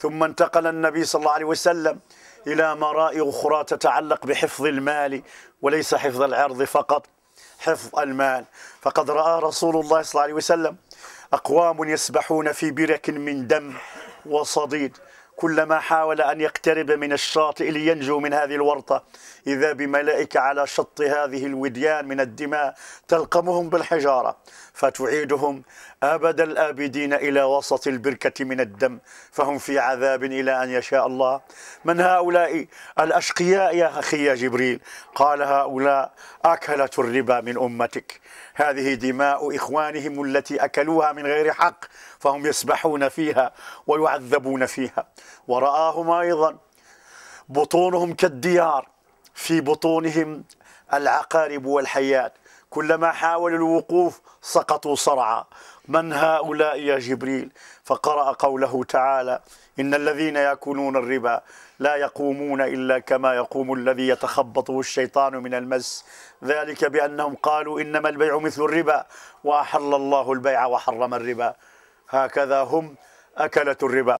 ثم انتقل النبي صلى الله عليه وسلم إلى مراء أخرى تتعلق بحفظ المال وليس حفظ العرض فقط حفظ المال. فقد رأى رسول الله صلى الله عليه وسلم أقوام يسبحون في برك من دم وصديد. كلما حاول أن يقترب من الشاطئ لينجو من هذه الورطة إذا بملائكة على شط هذه الوديان من الدماء تلقمهم بالحجارة فتعيدهم أبد الآبدين إلى وسط البركة من الدم فهم في عذاب إلى أن يشاء الله. من هؤلاء؟ الأشقياء يا أخي يا جبريل. قال هؤلاء أكلة الربا من أمتك. هذه دماء إخوانهم التي أكلوها من غير حق فهم يسبحون فيها ويعذبون فيها. ورآهم أيضا. بطونهم كالديار في بطونهم العقارب والحيات. كلما حاولوا الوقوف سقطوا صرعا. من هؤلاء يا جبريل؟ فقرأ قوله تعالى إن الذين يأكلون الربا لا يقومون إلا كما يقوم الذي يتخبطه الشيطان من المس. ذلك بأنهم قالوا إنما البيع مثل الربا وأحل الله البيع وحرم الربا. هكذا هم أكلة الربا.